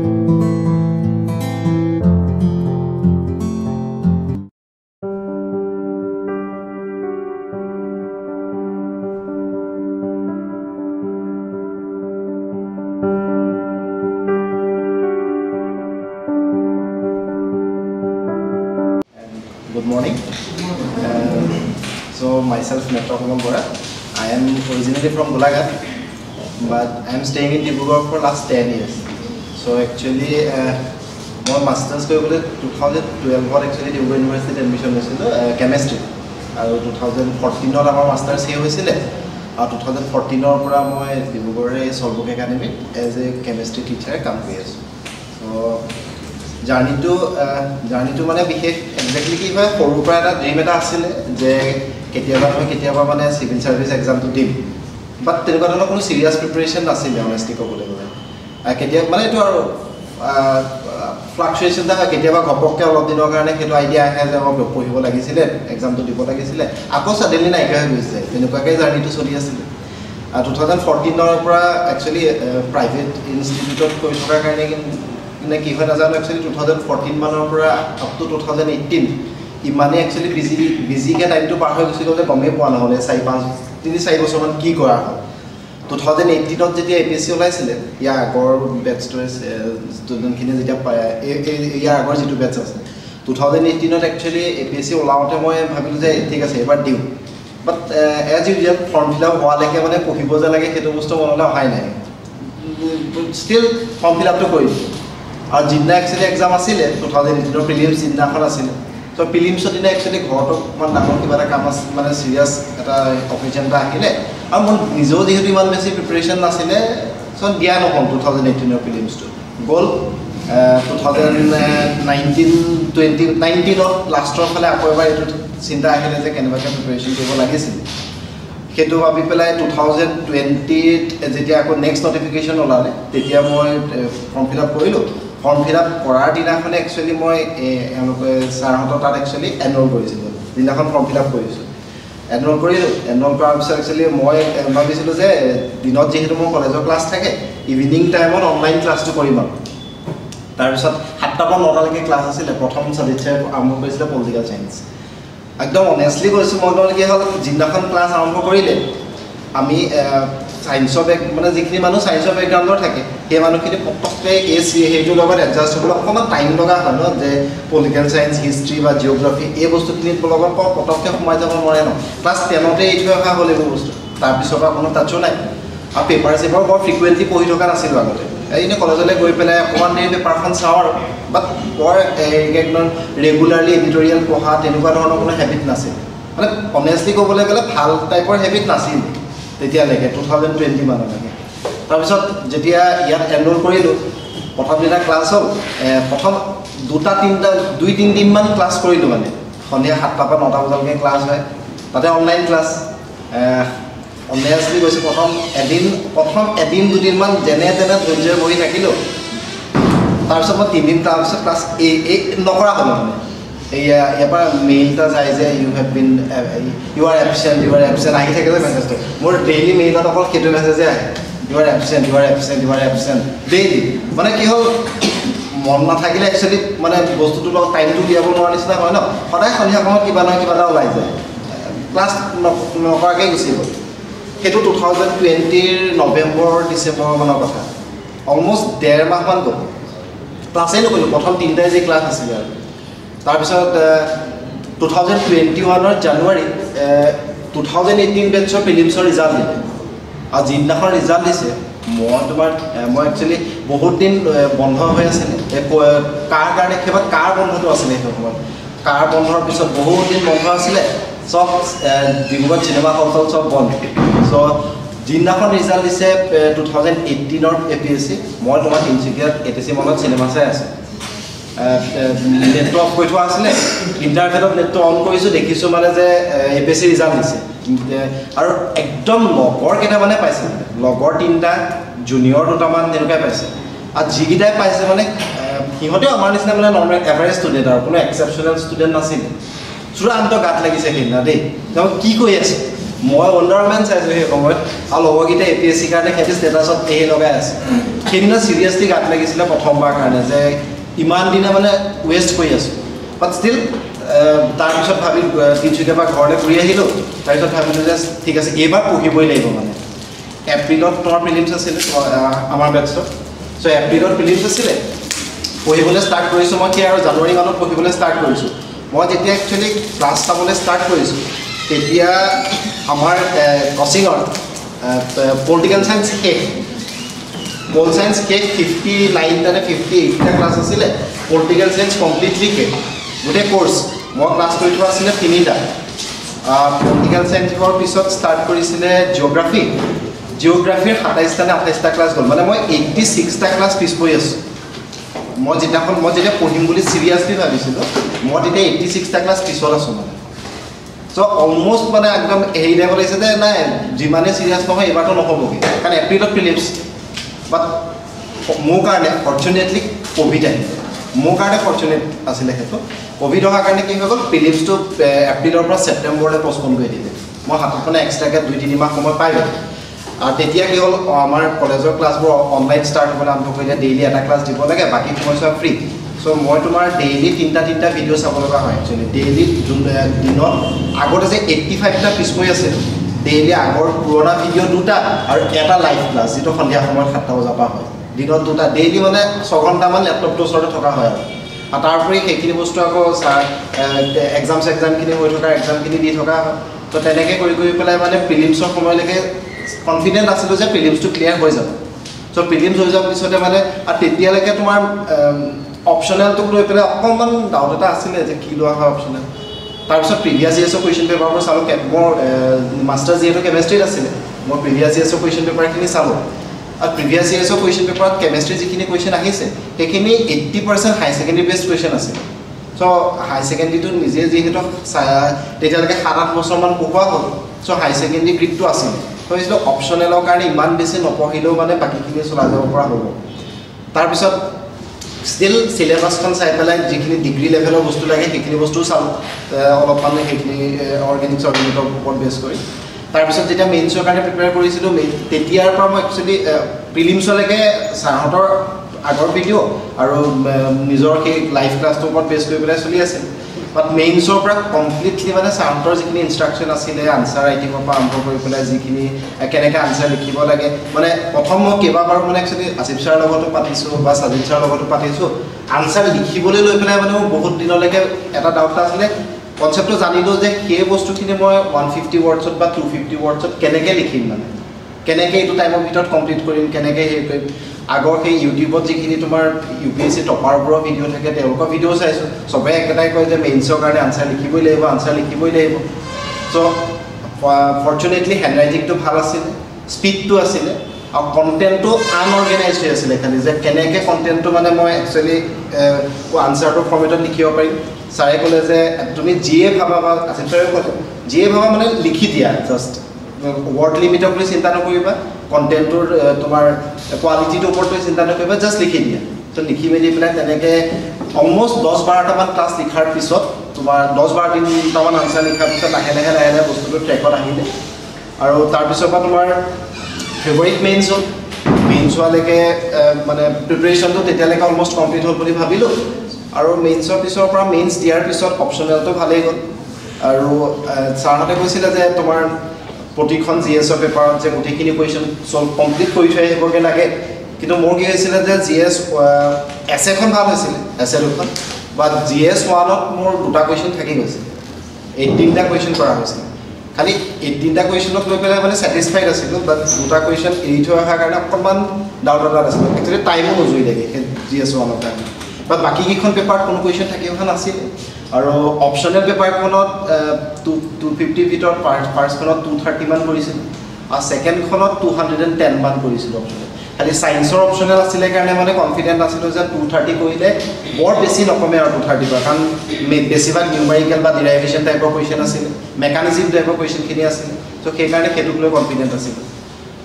Good morning. Uh, so myself Bora. I am originally from Golaghat, but I am staying in Dibrugarh for last 10 years. So actually, মই টুৱেলভত actually Dibrugarh ইউনিভাৰ্চিটিত admission লৈছিলোঁ chemistry আৰু two thousand ফৰ্টিনত আমাৰ masters শেষ হৈছিলে। আৰু two thousand ফৰ্টিনৰ পৰা মই ডিব্ৰুগড়ৰে চলবুক একাডেমীত এজ এ কেমেষ্ট্ৰি টিচাৰে কাম কৰি আছোঁ। চ' জাৰ্ণিটো জাৰ্ণিটো মানে বিশেষ একজেক্টলি কি হয় সৰুৰ পৰা এটা ড্ৰিম এটা আছিলে যে কেতিয়াবা নহয় কেতিয়াবা মানে চিভিল ছাৰ্ভিচ এক্সামটো দিম। বাট তেনেকুৱা ধৰণৰ কোনো ছিৰিয়াছ প্ৰিপেৰেশ্যন নাছিলে অনেষ্টলি ক'বলৈ গ'লে। কেতিয়া মানে এইটো আৰু ফ্লাকচুৱেশ্যন হয় কেতিয়াবা ঘপককৈ অলপ দিনৰ কাৰণে সেইটো আইডিয়া আহে যে মই পঢ়িব লাগিছিলে এক্সামটো দিব লাগিছিলে আকৌ ছাডেনলি নাইকিয়া হৈ গৈছে তেনেকুৱাকৈ জাৰ্ণিটো চলি আছিলে। টু থাউজেণ্ড ফৰ্টিনৰ পৰা একচুৱেলি প্ৰাইভেট ইনষ্টিটিউটত কৰি থকাৰ কাৰণে মানে কি হয় নাজানো একচুৱেলি টু থাউজেণ্ড ফৰ্টিন মানৰ পৰা up to two thousand eighteen ইমানেই একচুৱেলি বিজি বিজিকৈ টাইমটো পাৰ হৈ গুচি গ'ল যে গমেই পোৱা নহ'লে চাৰি পাঁচ তিনি চাৰি বছৰমান কি কৰা হ'ল। টু থাউজেণ্ড এইটিনত যেতিয়া এ পি এছ চি ওলাইছিলে ইয়াৰ আগৰ বেটছটোৱে ষ্টুডেণ্টখিনি যেতিয়া ইয়াৰ আগৰ যিটো বেটছ আছে two thousand এইটিনত actually A P S C ওলাওঁতে মই ভাবিলোঁ যে ঠিক আছে এইবাৰ দিওঁ। But as usual form fill up হোৱালৈকে মানে পঢ়িব যে লাগে সেইটো বস্তু মনলৈ অহাই নাই। ষ্টিল ফৰ্ম ফিল আপটো কৰিছোঁ আৰু যিদিনা একচুৱেলি এক্সাম আছিলে টু থাউজেণ্ড এইটিনৰ প্ৰিলিমছ যিদিনাখন আছিলে চ' প্ৰিলিমছৰ দিনা একচুৱেলি ঘৰতো অকণমান ডাঙৰ কিবা এটা কাম আছে মানে ছিৰিয়াছ এটা অপাৰেশ্যন এটা আহিলে আৰু মোৰ নিজেও যিহেতু ইমান বেছি প্ৰিপেৰেশ্যন নাছিলে চ' দিয়া নহ'ল টু থাউজেণ্ড এইটিনৰ প্ৰিলিমছটো গ'ল টু থাউজেণ্ড নাইনটিন টুৱেণ্টি নাইনটিনত লাষ্টৰ ফালে আকৌ এবাৰ এইটো চিন্তা আহিলে যে কেনেবাকৈ প্ৰিপেৰেশ্যন কৰিব লাগিছিল। সেইটো ভাবি পেলাই টু থাউজেণ্ড টুৱেণ্টিত যেতিয়া আকৌ নেক্সট নটিফিকেশ্যন ওলালে তেতিয়া মই ফৰ্ম ফিল আপ কৰিলোঁ। ফৰ্ম ফিল আপ কৰাৰ দিনাখনে একচুৱেলি মই এওঁলোকে ছাৰহঁতৰ তাত একচুৱেলি এনৰল কৰিছিলোঁ। যিদিনাখন ফৰ্ম ফিল আপ কৰিছোঁ। এনৰল কৰিলোঁ। এনৰল কৰাৰ পিছত একচুৱেলি মই ভাবিছিলোঁ যে দিনত যিহেতু মোৰ কলেজৰ ক্লাছ থাকে ইভিনিং টাইমত অনলাইন ক্লাছটো কৰিম আৰু। তাৰপিছত সাতটাৰ পৰা নটালৈকে ক্লাছ আছিলে প্ৰথম ছাবজেক্টে আৰম্ভ কৰিছিলে পলিটিকেল চায়েন্স একদম অনেষ্টলি কৈছোঁ মই কি হ'ল যিদিনাখন ক্লাছ আৰম্ভ কৰিলে আমি ছায়েন্সৰ বেক মানে যিখিনি মানুহ ছায়েন্সৰ বেকগ্ৰাউণ্ডৰ থাকে সেই মানুহখিনি পটককৈ এই সেইটোৰ লগত এডজাষ্ট হ'বলৈ অকণমান টাইম লগা হয় ন যে পলিটিকেল চায়েন্স হিষ্ট্ৰী বা জিঅ'গ্ৰাফী এই বস্তুখিনিৰ লগত বৰ পটককৈ সোমাই যাব নোৱাৰে ন। ক্লাছ টেনতে এৰি থৈ অহা হ'ল এইবোৰ বস্তু। তাৰপিছৰ পৰা কোনো টাচো নাই। আৰু পেপাৰ চেপাৰ বৰ ফ্ৰিকুৱেণ্টলি পঢ়ি থকা নাছিলোঁ আগতে। এনেই কলেজলৈ গৈ পেলাই অকণমান দেৰি পেপাৰখন চাওঁ আৰু। বাট বৰ একদম ৰেগুলাৰলি এডিটৰিয়েল পঢ়া তেনেকুৱা ধৰণৰ কোনো হেবিট নাছিল। মানে অনেষ্টলি ক'বলৈ গ'লে ভাল টাইপৰ হেবিট নাছিল। তেতিয়ালৈকে টু থাউজেণ্ড টুৱেণ্টি মানলৈকে তাৰপিছত যেতিয়া ইয়াত এনৰল কৰিলোঁ প্ৰথম দিনা ক্লাছ হ'ল প্ৰথম দুটা তিনিটা দুই তিনিদিনমান ক্লাছ কৰিলোঁ মানে। সন্ধিয়া সাতটাৰ পৰা নটা বজালৈকে ক্লাছ হয়। তাতে অনলাইন ক্লাছ অনেষ্টলি গৈছোঁ প্ৰথম এদিন প্ৰথম এদিন দুদিনমান যেনে তেনে ধৈৰ্যৰে বহি থাকিলোঁ। তাৰপিছত মই তিনিদিন তাৰপিছত ক্লাছ এই এই নকৰা হ'লোঁ মানে। মানে কি হ'ল মন নাথাকিলে একচুৱেলি মানে বস্তুটোৰ লগত টাইমটো উলিয়াব নোৱাৰা নিচিনা হয় ন সদায় সন্ধিয়া সময়ত কিবা নহয় কিবা এটা ওলাই যায় ক্লাছ নকৰাকৈ গুচি গ'ল সেইটো টু থাউজেণ্ড টুৱেণ্টিৰ নৱেম্বৰ ডিচেম্বৰ মানৰ কথা অলমষ্ট ডেৰ মাহমান গ'ল ক্লাছেই নকৰিলোঁ প্ৰথম তিনিটাই যি ক্লাছ আছিলে আৰু তাৰপিছত টু থাউজেণ্ড টুৱেণ্টি ওৱানৰ জানুৱাৰীত টু থাউজেণ্ড এইটিন বেটছৰ ফিলিমছৰ ৰিজাল্ট দিলে। আৰু যিদিনাখন ৰিজাল্ট দিছে মই তোমাৰ মই একচুৱেলি বহুত দিন বন্ধ হৈ আছিলে। কাৰ কাৰণে সেইবাৰ কাৰ বন্ধটো আছিলে সেই সময়ত। কাৰ বন্ধৰ পিছত বহুত দিন বন্ধ আছিলে চব ডিব্ৰুগড় চিনেমা হল চল চব বন্ধ। চ' যিদিনাখন ৰিজাল্ট দিছে টু থাউজেণ্ড এইটিনৰ এ পি এছ চি মই তোমাৰ তিনিচুকীয়াত এ টি চি মলত চিনেমা চাই আছোঁ। অফ কৰি থোৱা আছিলে। ইণ্টাৰনেটত নেটটো অন কৰিছোঁ দেখিছোঁ মানে যে A P S C result দিছে আৰু একদম লগৰ কেইটামানে পাইছে। লগৰ তিনিটা জুনিয়ৰ দুটামান তেনেকুৱাই পাইছে। আৰু যিকেইটাই পাইছে মানে সিহঁতেও আমাৰ নিচিনা মানে নৰ্মেল এভাৰেজ ষ্টুডেণ্ট আৰু কোনো এক্সেপশ্যনেল ষ্টুডেণ্ট নাছিল। চূড়ান্ত গাত লাগিছে সেইদিনা দেই। তেওঁ কি কৈ আছে? মই ৱণ্ডাৰমেন চাইছোঁ সেই সময়ত। আৰু লগৰকেইটা এ পি এছ চিৰ কাৰণে সিহঁতি ষ্টেটাছত এই লগাই আছে। সেইদিনা চিৰিয়াছলি গাত লাগিছিলে প্ৰথমবাৰ কাৰণে যে ইমান দিনে মানে ৱেষ্ট কৰি আছোঁ। বাট ষ্টিল তাৰপিছত ভাবি তিনিচুকীয়াৰ পৰা ঘৰলৈ ঘূৰি আহিলোঁ। তাৰপিছত ভাবিলোঁ যে ঠিক আছে এইবাৰ পঢ়িবই লাগিব মানে। এপ্ৰিলত তোমাৰ প্ৰিলিমছ আছিলে আমাৰ বেটছত চ' এপ্ৰিলত প্ৰিলিমছ আছিলে। পঢ়িবলৈ ষ্টাৰ্ট কৰিছোঁ মই কি আৰু জানুৱাৰী মানত পঢ়িবলৈ ষ্টাৰ্ট কৰিছোঁ। মই যেতিয়া একচুৱেলি ক্লাছ চাবলৈ ষ্টাৰ্ট কৰিছোঁ তেতিয়া আমাৰ কচিঙৰ পলিটিকেল চায়েন্স শেষ। পল চায়েন্স শেষ ফিফটি নাইনটা নে ফিফটি এইটটা ক্লাছ আছিলে পলিটিকেল চায়েন্স কমপ্লিটলি শেষ গোটেই কোৰ্চ মই ক্লাছ কৰি থোৱা আছিলে তিনিটা। পলিটিকেল চায়েন্সৰ পিছত ষ্টাৰ্ট কৰিছিলে জিঅ'গ্ৰাফী জিঅ'গ্ৰাফীৰ সাতাইছটা নে আঠাইছটা ক্লাছ গ'ল। মানে মই এইটটি ছিক্সটা ক্লাছ পিছ পৰি আছোঁ। মই যেতিয়াখন মই যেতিয়া পঢ়িম বুলি চিৰিয়াছলি ভাবিছিলোঁ মই তেতিয়া এইটটি ছিক্সটা ক্লাছ পিছত আছোঁ মানে। চ' অলমষ্ট মানে একদম হেৰি টাইপ লাগিছে যে নাই যিমানেই চিৰিয়াছ নহয় এইবাৰতো নহ'বগৈ। কাৰণ এপ্ৰিলত ফিলিপছ বাট মোৰ কাৰণে ফৰ্চুনেটলি ক'ভিড আহিলে। মোৰ কাৰণে ফৰ্চুনেট আছিলে সেইটো। ক'ভিড অহাৰ কাৰণে কি হৈ গ'ল ফিলিপছটো এপ্ৰিলৰ পৰা ছেপ্টেম্বৰলৈ পষ্টপন কৰি দিলে। মই হাতত মানে এক্সট্ৰাকৈ দুই তিনিমাহ সময় পাই গ'লোঁ। আৰু তেতিয়া কি হ'ল আমাৰ কলেজৰ ক্লাছবোৰ অনলাইন ষ্টাৰ্ট হ'বলৈ আৰম্ভ কৰিলে। ডেইলি এটা ক্লাছ দিব লাগে বাকী সময়ছোৱা ফ্ৰী চ' মই তোমাৰ ডেইলি তিনিটা তিনিটা ভিডিঅ' চাব লগা হয় একচুৱেলি ডেইলি যোন দিনত আগতে যে এইট্টি ফাইভটা পিছ পৰি আছিল ডেইলি আগৰ পুৰণা ভিডিঅ' দুটা আৰু এটা লাইভ ক্লাছ যিটো সন্ধিয়া সময়ত সাতটা বজাৰ পৰা হয়। দিনত দুটা ডেইলি মানে ছঘণ্টামান লেপটপটোৰ ওচৰতে থকা হয় আৰু। আৰু তাৰ উপৰি সেইখিনি বস্তু আকৌ এক্সাম চেক্সামখিনি হৈ থকা এক্সামখিনি দি থকা হয়। তো তেনেকৈ কৰি কৰি পেলাই মানে প্ৰিলিমছৰ সময়লৈকে কনফিডেণ্ট আছিলোঁ যে প্ৰিলিমছটো ক্লিয়াৰ হৈ যাব। চ' প্ৰিলিমছ হৈ যোৱাৰ পিছতে মানে আৰু তেতিয়ালৈকে তোমাৰ অপশ্যনেলটোক লৈ পেলাই অকণমান ডাউট এটা আছিলে যে কি লোৱা হয় অপশ্যনেল তাৰপিছত প্ৰিভিয়াছ ইয়েৰ্ছৰ কুৱেশ্যন পেপাৰবোৰ চালোঁ মোৰ মাষ্টাৰ যিহেতু কেমেষ্ট্ৰিত আছিলে মই প্ৰিভিয়াছ ইয়েৰ্ছৰ কুৱেশ্যন পেপাৰখিনি চালোঁ। আৰু প্ৰিভিয়াছ ইয়েৰ্ছৰ কুৱেশ্যন পেপাৰত কেমেষ্ট্ৰি যিখিনি কুৱেশ্যন আহিছে সেইখিনি eighty percent high secondary best question আছিলে চ' হাই ছেকেণ্ডেৰীটো নিজে যিহেতু তেতিয়ালৈকে সাত আঠ বছৰমান পঢ়োৱা হ'ল চ' হাই ছেকেণ্ডেৰী গ্ৰীডটো আছিলে। ত' ভাবিছিলোঁ অপশ্যনেলৰ কাৰণে ইমান বেছি নপঢ়িলেও মানে বাকীখিনি চলাই যাব পৰা হ'ব। তাৰপিছত ষ্টিল চিলেবাছখন চাই পেলাই যিখিনি ডিগ্ৰী লেভেলৰ বস্তু লাগে সেইখিনি বস্তুও এ, অলপমান সেইখিনি অৰ্গেনিক্স অৰ্গেনিকৰ ওপৰত বেছ কৰি তাৰপিছত যেতিয়া মেইনছৰ কাৰণে প্ৰিপেয়াৰ কৰিছিলোঁ মেইন তেতিয়াৰ পৰা মই একচুৱেলি প্ৰিলিমছলৈকে ছাৰহঁতৰ আগৰ ভিডিঅ' আৰু নিজৰ সেই লাইভ ক্লাছটোৰ ওপৰত বেছ কৰি পেলাই চলি আছিল বাট মেইনছৰ পৰা কমপ্লিটলি মানে ছাৰহঁতৰ যিখিনি ইনষ্ট্ৰাকশ্যন আছিলে আনচাৰ ৰাইটিঙৰ পৰা আৰম্ভ কৰি পেলাই যিখিনি কেনেকৈ আনচাৰ লিখিব লাগে মানে প্ৰথম মই কেইবাবাৰো মানে একচুৱেলি আছিফ ছাৰৰ লগতো পাতিছোঁ বা সাজিদ ছাৰৰ লগতো পাতিছোঁ আনচাৰ লিখিবলৈ লৈ পেলাই মানে মোৰ বহুত দিনলৈকে এটা ডাউট আছিলে কনচেপ্টটো জানিলোঁ যে সেই বস্তুখিনি মই ওৱান ফিফটি ৱৰ্ডছত বা টু ফিফটি ৱৰ্ডছত কেনেকৈ লিখিম মানে। কেনেকৈ এইটো টাইমৰ ভিতৰত কমপ্লিট কৰিম কেনেকৈ হেৰি কৰিম? আগৰ সেই ইউটিউবত যিখিনি তোমাৰ ইউ পি এছ চি টপাৰবোৰৰ ভিডিঅ' থাকে তেওঁলোকৰ ভিডিঅ' চাইছোঁ। চবে একেটাই কয় যে মেইনছৰ কাৰণে আনচাৰ লিখিবই লাগিব আনচাৰ লিখিবই লাগিব। চ' ফৰ্চুনেটলি হেণ্ড ৰাইটিংটো ভাল আছিলে স্পীডটো আছিলে আৰু কণ্টেণ্টটো আনঅৰ্গেনাইজ হৈ আছিলে খালি যে কেনেকৈ কণ্টেণ্টটো মানে মই একচুৱেলি আনচাৰটো ফৰ্মেটত লিখিব পাৰিম। ছাৰে ক'লে যে তুমি যিয়ে ভাবা বা আছিফ ছাৰেও ক'লে যিয়ে ভাবা মানে লিখি দিয়া জাষ্ট ৱৰ্ড লিমিটক লৈ চিন্তা নকৰিবা কণ্টেণ্টটোৰ তোমাৰ কোৱালিটিটোৰ ওপৰত লৈ চিন্তা নকৰিবা জাষ্ট লিখি দিয়া। তো লিখি মেলি পেলাই তেনেকৈ অলমষ্ট দহ বাৰটামান ক্লাছ লিখাৰ পিছত তোমাৰ দহ বাৰ দিনটামান আনচাৰ লিখাৰ পিছত লাহে লাহে লাহে লাহে বস্তুটো ট্ৰেকত আহিলে। আৰু তাৰপিছৰ পৰা তোমাৰ ফেভৰিট মেইনছ হ'ল। মেইনছ হোৱালৈকে মানে প্ৰিপেৰেশ্যনটো তেতিয়ালৈকে অলমষ্ট কমপ্লিট হ'ল বুলি ভাবিলোঁ। আৰু মেইনছৰ পিছৰ পৰা মেইনছ দিয়াৰ পিছত অপশ্যনেলটো ভালেই হ'ল আৰু ছাৰহঁতে কৈছিলে যে তোমাৰ প্ৰতিখন জি এছৰ পেপাৰত যে গোটেইখিনি কুৱেশ্যন চল্ভ কমপ্লিট কৰি থৈ আহিবগৈ লাগে। কিন্তু মোৰ কি হৈছিলে যে জি এছ এছেখন ভাল হৈছিলে এছে দুখন। বাট জি এছ ওৱানত মোৰ দুটা কুৱেশ্যন থাকি গৈছিল এইটিনটা কুৱেশ্যন কৰা হৈছিল। খালি এইটিনটা কুৱেশ্যনক লৈ পেলাই মানে ছেটিছফাইড আছিলোঁ বাট দুটা কুৱেশ্যন এৰি থৈ অহাৰ কাৰণে অকণমান ডাউট এটা আছিলোঁ। একচুৱেলি টাইমো নজৰিলেগৈ সেই জি এছ ওৱানৰ কাৰণে বাট বাকীকেইখন পেপাৰত কোনো কুৱেশ্যন থাকি অহা নাছিল। আৰু অপশ্যনেল পেপাৰখনত টু টু ফিফটিৰ ভিতৰত ফাৰ্ষ্টখনত টু থাৰ্টিমান কৰিছিলোঁ। আৰু ছেকেণ্ডখনত টু হাণ্ড্ৰেড এণ্ড টেনমান কৰিছিলোঁ অপশ্যনেল খালি ছায়েন্সৰ অপশ্যনেল আছিলে কাৰণে মানে কনফিডেণ্ট আছিলোঁ যে টু থাৰ্টি কৰিলে বৰ বেছি নকমে আৰু টু থাৰ্টিৰ পৰা কাৰণ বেছিভাগ নিউমাৰিকেল বা ডিৰাইভেশ্যন টাইপৰ কুৱেশ্যন আছিলে। মেকানিজিম টাইপৰ কুৱেশ্যনখিনি আছিলে। চ' সেইকাৰণে সেইটোক লৈ কনফিডেণ্ট আছিলোঁ।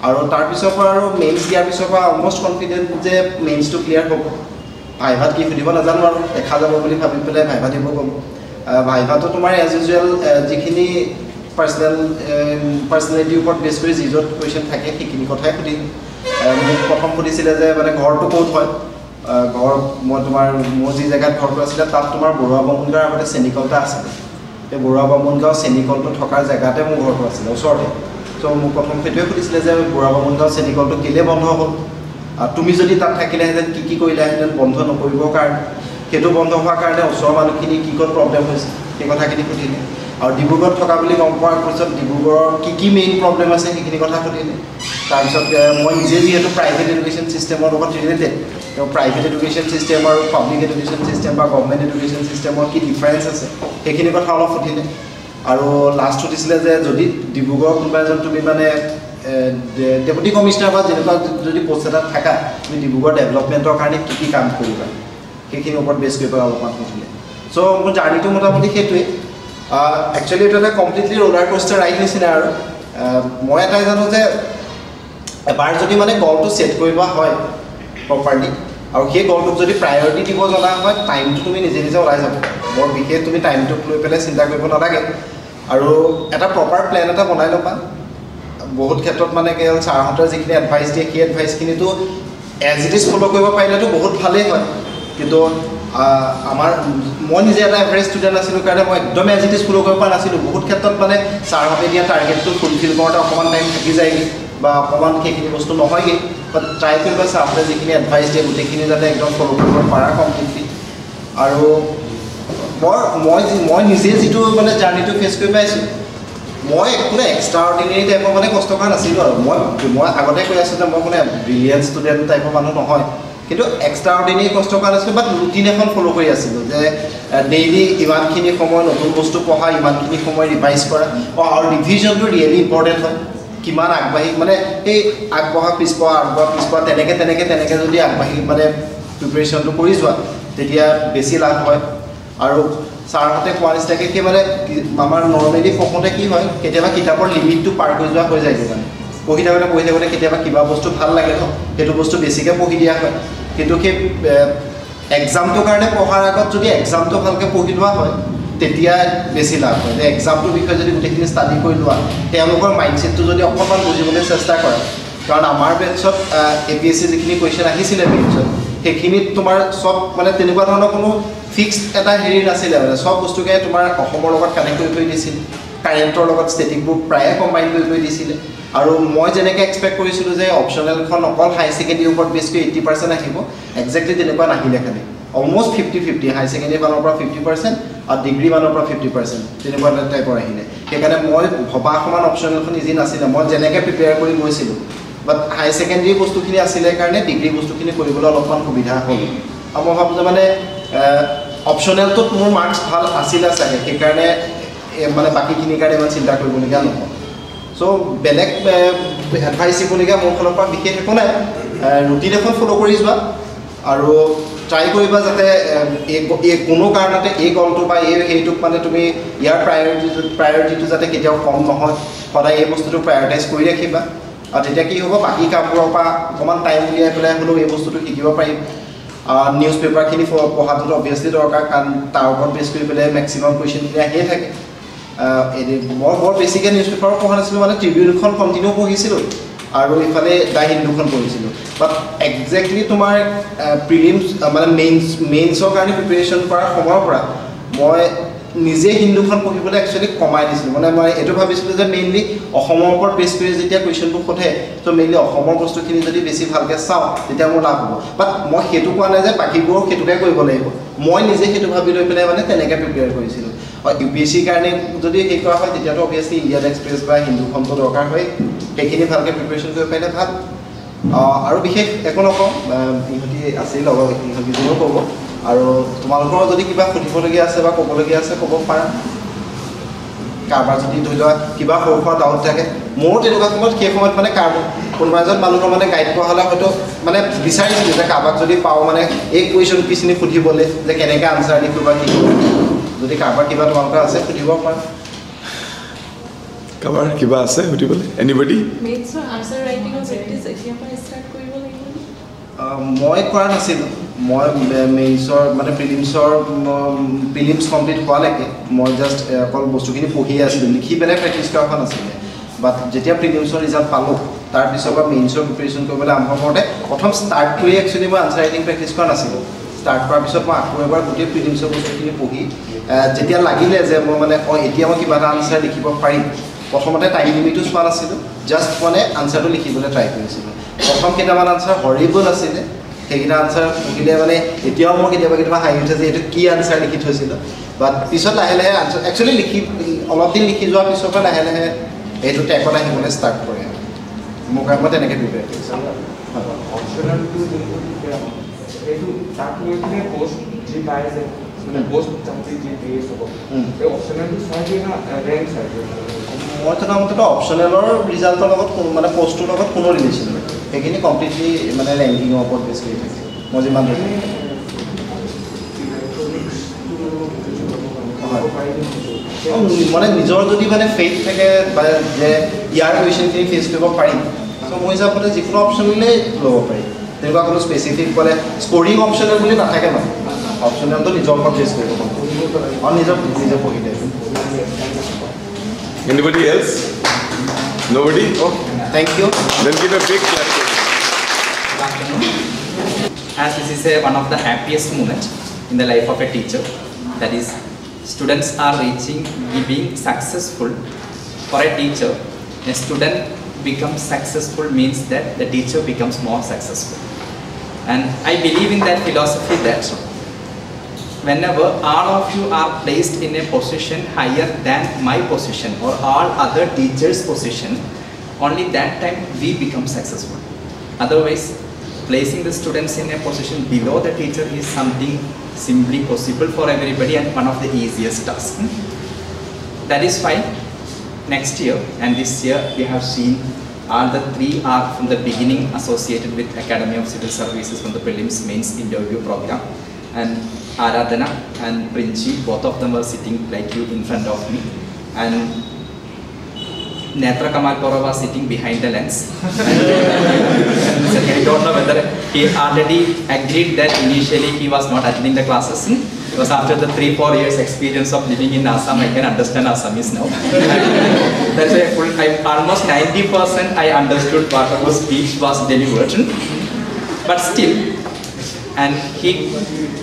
আৰু তাৰপিছৰ পৰা আৰু মেইনছ দিয়াৰ পিছৰ পৰা অলমষ্ট কনফিডেণ্ট যে মেইনছটো ক্লিয়াৰ হ'ব। ভাইভাত কি সুধিব নাজানো আৰু দেখা যাব বুলি ভাবি পেলাই ভাইভা দিব গ'লোঁ ভাইভাটো তোমাৰ এজ ইউজুৱেল যিখিনি পাৰ্চনেল পাৰ্চনেলিটিৰ ওপৰত বেছ কৰি যি য'ত কুৱেশ্যন থাকে সেইখিনি কথাই সুধিম। মোক প্ৰথম সুধিছিলে যে মানে ঘৰটো ক'ত হয়? ঘৰ মই তোমাৰ মোৰ যি জেগাত ঘৰটো আছিলে তাত তোমাৰ বৰুৱা বামুণগাঁৱৰ আগতে চেনিকল এটা আছিলে। সেই বৰুৱা বামুণগাঁও চেনিকলটো থকাৰ জেগাতে মোৰ ঘৰটো আছিলে ওচৰতে। চ' মোক প্ৰথম সেইটোৱে সুধিছিলে যে বৰুৱা বামুণগাঁও চেনিকলটো কেলৈ বন্ধ হ'ল? তুমি যদি তাত থাকিলেহেঁতেন কি কি কৰিলাহেঁতেন বন্ধ নকৰিবৰ কাৰণে সেইটো বন্ধ হোৱাৰ কাৰণে ওচৰৰ মানুহখিনি কি ক'ত প্ৰব্লেম হৈছে সেই কথাখিনি সুধিলে। আৰু ডিব্ৰুগড়ত থকা বুলি গম পোৱাৰ পিছত ডিব্ৰুগড়ৰ কি কি মেইন প্ৰব্লেম আছে সেইখিনি কথা সুধিলে। তাৰপিছত মই নিজে যিহেতু প্ৰাইভেট এডুকেশ্যন ছিষ্টেমৰ লগত ৰিলেটেড তেওঁ প্ৰাইভেট এডুকেশ্যন ছিষ্টেম আৰু পাব্লিক এডুকেশ্যন ছিষ্টেম বা গভমেণ্ট এডুকেশ্যন ছিষ্টেমৰ কি ডিফাৰেঞ্চ আছে সেইখিনি কথা অলপ সুধিলে। আৰু লাষ্ট সুধিছিলে যে যদি ডিব্ৰুগড়ৰ কোনোবা এজন তুমি মানে ডেপুটি কমিশ্যনাৰ বা যেনেকুৱা যদি পষ্ট এটাত থাকা তুমি ডিব্ৰুগড় ডেভেলপমেণ্টৰ কাৰণে কি কি কাম কৰিবা? সেইখিনিৰ ওপৰত বেছ কৰি পেলাই অলপমান সুধিলে। চ' মোৰ জাৰ্ণিটো মোটামুটি সেইটোৱে একচুৱেলি এইটো এটা কমপ্লিটলি ৰোলাৰ কোষ্টাৰ ৰাইড নিচিনা আৰু। মই এটাই জানো যে এবাৰ যদি মানে গলটো ছেট কৰি লোৱা হয় প্ৰপাৰলি আৰু সেই গলটোক যদি প্ৰায়ৰিটি দিব জনা হয় টাইমটো তুমি নিজে নিজে ওলাই যাব। বৰ বিশেষ তুমি টাইমটোক লৈ পেলাই চিন্তা কৰিব নালাগে। আৰু এটা প্ৰপাৰ প্লেন এটা বনাই ল'বা। বহুত ক্ষেত্ৰত মানে কি হ'ল ছাৰহঁতে যিখিনি এডভাইচ দিয়ে সেই এডভাইচখিনিতো এজ ইট ইজ ফ'ল' কৰিব পাৰিলেতো বহুত ভালেই হয়। কিন্তু আমাৰ মই নিজে এটা এভাৰেজ ষ্টুডেণ্ট আছিলোঁ কাৰণে মই একদম এজ ইট ইজ ফ'ল' কৰিব পৰা নাছিলোঁ। বহুত ক্ষেত্ৰত মানে ছাৰহঁতে দিয়া টাৰ্গেটটো ফুলফিল কৰোঁতে অকণমান টাইম থাকি যায়গৈ বা অকণমান সেইখিনি বস্তু নহয়গৈ। বাট ট্ৰাই কৰিবা ছাৰহঁতে যিখিনি এডভাইচ দিয়ে গোটেইখিনি যাতে একদম ফ'ল' কৰিব পাৰা কমপ্লিটলি আৰু মই মই মই নিজে যিটো মানে জাৰ্ণিটো ফেচ কৰি পাইছোঁ মই কোনো এক্সট্ৰা অৰ্ডিনেৰী টাইপৰ মানে কষ্ট কৰা নাছিলোঁ আৰু। মই মই আগতে কৈ আছোঁ যে মই কোনো ব্ৰিলিয়েণ্ট ষ্টুডেণ্ট টাইপৰ মানুহ নহয়। কিন্তু এক্সট্ৰা অৰ্ডিনেৰী কষ্ট কৰা নাছিলোঁ বাট ৰুটিন এখন ফ'ল' কৰি আছিলোঁ যে ডেইলি ইমানখিনি সময় নতুন বস্তু পঢ়া ইমানখিনি সময় ৰিভাইজ কৰা। অঁ আৰু ৰিভিজনটো ৰিয়েলি ইম্পৰ্টেণ্ট হয়। কিমান আগবাঢ়ি মানে এই আগবঢ়া পিছপৰা আগবঢ়া পিছপৰা তেনেকৈ তেনেকৈ তেনেকৈ যদি আগবাঢ়ি মানে প্ৰিপেৰেশ্যনটো কৰি যোৱা তেতিয়া বেছি লাভ হয়। আৰু কোৱা নিচিনাকৈ সেই মানে আমাৰ নৰ্মেলি পঢ়োঁতে কি হয় কেতিয়াবা কিতাপৰ লিমিটটো পাৰ কৰি যোৱা হৈ যায়গৈ মানে পঢ়ি থাকোঁতে পঢ়ি থাকোঁতে কেতিয়াবা কিবা বস্তু ভাল লাগে ন সেইটো বস্তু বেছিকৈ পঢ়ি দিয়া হয়। কিন্তু সেই এক্সামটোৰ কাৰণে পঢ়াৰ আগত যদি এক্সামটো ভালকৈ পঢ়ি লোৱা হয় তেতিয়া বেছি লাভ হয়। যে এক্সামটোৰ বিষয়ে যদি গোটেইখিনি ষ্টাডি কৰি লোৱা তেওঁলোকৰ মাইণ্ডছেটটো যদি অকণমান বুজিবলৈ চেষ্টা কৰে কাৰণ আমাৰ বেঞ্চত এ পি এছ চি যিখিনি কুৱেশ্যন আহিছিলে বেঞ্চত সেইখিনিত তোমাৰ চব মানে তেনেকুৱা ধৰণৰ কোনো ফিক্সড এটা হেৰি নাছিলে মানে চব বস্তুকে তোমাৰ অসমৰ লগত কানেক্ট কৰি কৰি দিছিল। কাৰেণ্টৰ লগত ষ্টেটিকবোৰ প্ৰায়ে কম্বাইন কৰি কৰি দিছিলে। আৰু মই যেনেকৈ এক্সপেক্ট কৰিছিলোঁ যে অপশ্যনেলখন অকল হাই ছেকেণ্ডেৰীৰ ওপৰত বেছ কৰি এইটি পাৰ্চেণ্ট আহিব একজেক্টলি তেনেকুৱা নাহিলে খালি। Almost fifty fifty high secondary মানৰ পৰা ফিফটি পাৰ্চেণ্ট আৰু ডিগ্ৰী মানৰ পৰা ফিফটি পাৰ্চেণ্ট তেনেকুৱা এটা টাইপৰ আহিলে। সেইকাৰণে মই ভবা সমান অপশ্যনেলখন ইজি নাছিলে। মই যেনেকৈ প্ৰিপেয়াৰ কৰি গৈছিলোঁ বাট হাই ছেকেণ্ডেৰী বস্তুখিনি আছিলে কাৰণে ডিগ্ৰী বস্তুখিনি কৰিবলৈ অলপমান সুবিধা হ'ল। আৰু মই ভাবোঁ যে মানে অপশ্যনেলটোত মোৰ মাৰ্কছ ভাল আছিলে চাগে। সেইকাৰণে মানে বাকীখিনিৰ কাৰণে ইমান চিন্তা কৰিবলগীয়া নহয়। চ' বেলেগ এডভাইচ দিবলগীয়া মোৰ ফালৰ পৰা বিশেষ একো নাই। ৰুটিন এখন ফ'ল' কৰি যোৱা। আৰু ট্ৰাই কৰিবা যাতে এই কোনো কাৰণতে এই গলটো বা এই সেইটোক মানে তুমি ইয়াৰ প্ৰায়ৰিটিটো প্ৰায়ৰিটিটো যাতে কেতিয়াও কম নহয়। সদায় এই বস্তুটো প্ৰায়ৰিটাইজ কৰি ৰাখিবা। আৰু তেতিয়া কি হ'ব বাকী কামবোৰৰ পৰা অকণমান টাইম উলিয়াই পেলাই হ'লেও এই বস্তুটো শিকিব পাৰিম। নিউজ পেপাৰখিনি পঢ়াটোতো অভিয়াছলি দৰকাৰ কাৰণ তাৰ ওপৰত বেছ কৰি পেলাই মেক্সিমাম কুৱেশ্যনখিনি আহিয়ে থাকে। মই বৰ বেছিকৈ নিউজ পেপাৰো পঢ়া নাছিলোঁ মানে ট্ৰিবিউনখন কণ্টিনিউ পঢ়িছিলোঁ আৰু ইফালে দ্য হিন্দুখন পঢ়িছিলোঁ। বাট একজেক্টলি তোমাৰ প্ৰিলিমছ মানে মেইনছ মেইনছৰ কাৰণে প্ৰিপেৰেশ্যন কৰাৰ সময়ৰ পৰা মই নিজে হিন্দুখন পঢ়িবলৈ একচুৱেলি কমাই দিছিলোঁ। মানে মই এইটো ভাবিছিলোঁ যে মেইনলি অসমৰ ওপৰত বেছ কৰি যেতিয়া কুৱেশ্যনবোৰ সোধে ত' মেইনলি অসমৰ বস্তুখিনি যদি বেছি ভালকৈ চাওঁ তেতিয়া মোৰ লাভ হ'ব। বাট মই সেইটো কোৱা নাই যে বাকীবোৰক সেইটোকে কৰিব লাগিব। মই নিজে সেইটো ভাবি লৈ পেলাই মানে তেনেকৈ প্ৰিপেয়াৰ কৰিছিলোঁ। ইউ পি এছ চিৰ কাৰণে যদি হেৰি কৰা হয় তেতিয়াতো অভিয়াছলি ইণ্ডিয়ান এক্সপ্ৰেছ বা হিন্দুখনটো দৰকাৰ হয় সেইখিনি ভালকৈ প্ৰিপেৰেশ্যন কৰিব পাৰিলে ভাল। আৰু বিশেষ একো নকওঁ। ইহঁতি আছেই লগত ইহঁতিজনেও ক'ব। আৰু তোমালোকৰ যদি কিবা সুধিবলগীয়া আছে বা ক'বলগীয়া আছে ক'ব পাৰা। কাৰোবাৰ যদি ধৰি লোৱা কিবা সৰু সুৰা ডাউট থাকে মোৰো তেনেকুৱা সময়ত সেই সময়ত মানে কাৰোবাৰ কোনোবা এজন মানুহৰ মানে গাইড কৰা হ'লে হয়তো মানে বিচাৰিছিলোঁ যে কাৰোবাক যদি পাওঁ মানে এই কুৱেশ্যন পিছখিনি সুধিবলৈ যে কেনেকৈ আনচাৰ লিখোঁ বা কি কৰোঁ যদি কাৰোবাৰ কিবা তোমালোকৰ আছে সুধিব পাৰা। কাৰোবাৰ কিবা আছে সুধিবলৈ? এনিবডি মেথছৰ আনচাৰ ৰাইটিঙৰ প্ৰেক্টিছ এতিয়াৰ পৰা ষ্টাৰ্ট মই কৰা নাছিলোঁ। মই মেইনছৰ মানে প্ৰিলিমছৰ প্ৰিলিমছ কমপ্লিট হোৱালৈকে মই জাষ্ট অকল বস্তুখিনি পঢ়িয়ে আছিলোঁ। লিখি পেলাই প্ৰেক্টিছ কৰা হোৱা নাছিলে বাট যেতিয়া প্ৰিলিমছৰ ৰিজাল্ট পালোঁ তাৰপিছৰ পৰা মেইনছৰ প্ৰিপেৰেশ্যন কৰিবলৈ আৰম্ভ কৰোঁতে প্ৰথম ষ্টাৰ্ট কৰি একচুৱেলি মই আনচাৰ ৰাইটিং প্ৰেক্টিছ কৰা নাছিলোঁ। ষ্টাৰ্ট কৰাৰ পিছত মই আকৌ এবাৰ গোটেই প্ৰিলিমছৰ বস্তুখিনি পঢ়ি যেতিয়া লাগিলে যে মই মানে অঁ এতিয়া মই কিবা এটা আনচাৰ লিখিব পাৰিম প্ৰথমতে টাইম লিমিটো চোৱা নাছিলোঁ জাষ্ট মানে আনচাৰটো লিখিবলৈ ট্ৰাই কৰিছিলোঁ। প্ৰথম কেইটামান আনচাৰ হৰিবল আছিলে। সেইকেইটা আনচাৰ পঢ়িলে মানে এতিয়াও মই কেতিয়াবা কেতিয়াবা হাঁহি উঠে যে এইটো কি আনচাৰ লিখি থৈছিলোঁ। বাট পিছত লাহে লাহে আনচাৰ একচুৱেলি লিখি অলপ দিন লিখি যোৱাৰ পিছৰ পৰা লাহে লাহে এইটো ট্ৰেকত আহিবলৈ ষ্টাৰ্ট কৰে। কাৰণে মই তেনেকৈ প্ৰিপেয়াৰ কৰিছোঁ। অপশ্যনেলটো থাকে যি মানে পোষ্ট চাকৰি যি হ'ব উম। সেই অপশ্যনেলটো চাই দিয়ে না ৰেংক চাই দিয়ে মই জনামতেতো অপশ্যনেলৰ ৰিজাল্টৰ লগত কোনো মানে পষ্টটোৰ লগত কোনো ৰিলেশ্যন নাই সেইখিনি কমপ্লিটলি মানে ৰেংকিঙৰ ওপৰত বেছ কৰি থাকে মই যিমান মানে নিজৰ যদি মানে ফেইথ থাকে বা যে ইয়াৰ কুৱেশ্যনখিনি ফেচ কৰিব পাৰিম চ' মোৰ হিচাপতে যিকোনো অপশ্যনেলেই ল'ব পাৰি তেনেকুৱা কোনো স্পেচিফিক বোলে স্ক'ৰিং অপশ্যনেল বুলি নাথাকে মানে ऑप्सन नंबर रिजॉल्व परचेस करेगा ऑन रिजॉल्व रिजॉल्व हो गया anybody else nobody okay Thank you. Then give a big clap. As this is a, one of the happiest moment in the life of a teacher that is students are reaching being successful. For a teacher a student becomes successful means that the teacher becomes more successful. And I believe in that philosophy that whenever all of you are placed in a position higher than my position or all other teachers' position, only that time we become successful. Otherwise, placing the students in a position below the teacher is something simply possible for everybody and one of the easiest tasks. That is why next year and this year we have seen all the three are from the beginning associated with Academy of Civil Services from the prelims mains interview program and Aradhana and Princhi both of them were sitting like you in front of me and Netra Kamal Kaur was sitting behind the lens. I don't know whether he already agreed that initially he was not attending the classes. Because after the three, four years experience of living in Assam, I can understand Assamese now. That's why full, I, almost 90% I understood what whatever speech was delivered. But still, and he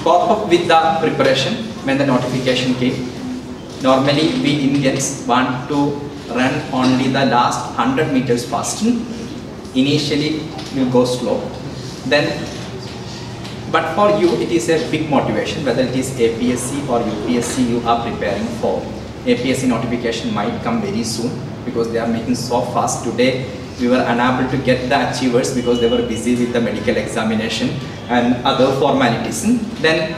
caught up with the preparation when the notification came. Normally, we Indians want to run only the last 100 meters fast. Initially, you go slow. Then, but for you, it is a big motivation, whether it is APSC or UPSC you are preparing for. APSC notification might come very soon because they are making so fast. Today, we were unable to get the achievers because they were busy with the medical examination and other formalities. Hmm? Then,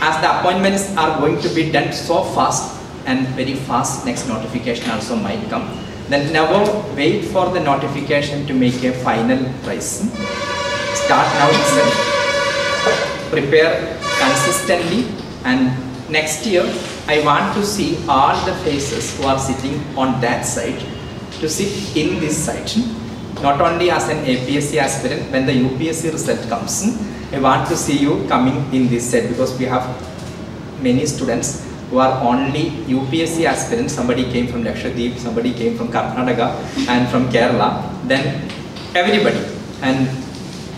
as the appointments are going to be done so fast and very fast, next notification also might come. Then never wait for the notification to make a final price. Hmm? Start now itself prepare consistently and next year I want to see all the faces who are sitting on that side to sit in this side. Hmm? Not only as an APSC aspirant, when the UPSC result comes, I want to see you coming in this set because we have many students who are only UPSC aspirants. Somebody came from Lakshadweep, somebody came from Karnataka and from Kerala. Then everybody and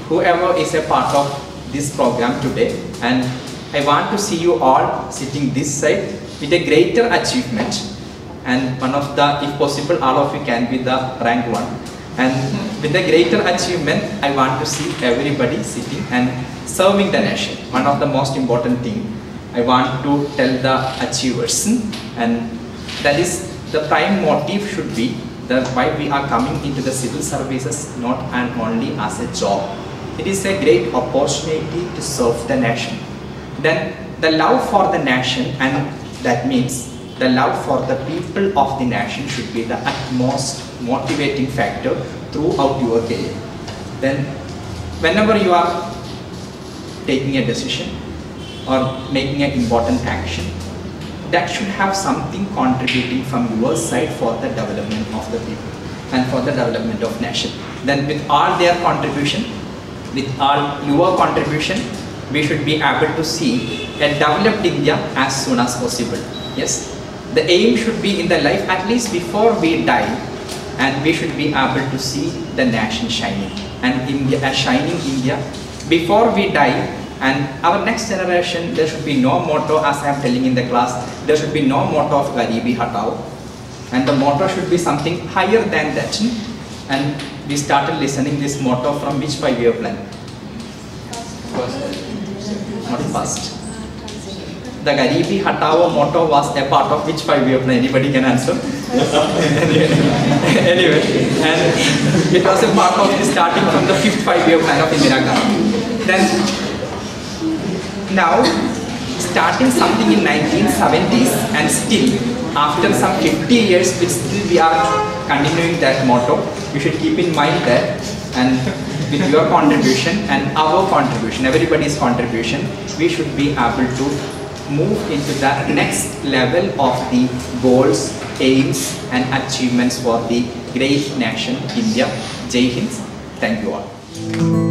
whoever is a part of this program today and I want to see you all sitting this side with a greater achievement and one of the, if possible, all of you can be the rank one. And with a greater achievement, I want to see everybody sitting and serving the nation. One of the most important thing I want to tell the achievers and that is the prime motive should be that why we are coming into the civil services not and only as a job. It is a great opportunity to serve the nation. Then the love for the nation and that means the love for the people of the nation should be the utmost motivating factor throughout your career. Then whenever you are taking a decision or making an important action, that should have something contributing from your side for the development of the people and for the development of nation. Then with all their contribution, with all your contribution, we should be able to see a developed India as soon as possible. Yes, the aim should be in the life at least before we die, and we should be able to see the nation shining and India, a shining India before we die. And our next generation, there should be no motto, as I am telling in the class, there should be no motto of Garibi Hatao, and the motto should be something higher than that. And we started listening this motto from which five-year plan? Not first. The Garibi Hatao motto was a part of which five-year plan? Anybody can answer? anyway, and it was a part of starting from the fifth five-year plan of Indira Gandhi. Then, now, starting something in 1970s and still, after some 50 years, which still we are continuing that motto, you should keep in mind that and with your contribution and our contribution, everybody's contribution, we should be able to move into the next level of the goals, aims and achievements for the great nation India. Jai Hind. Thank you all.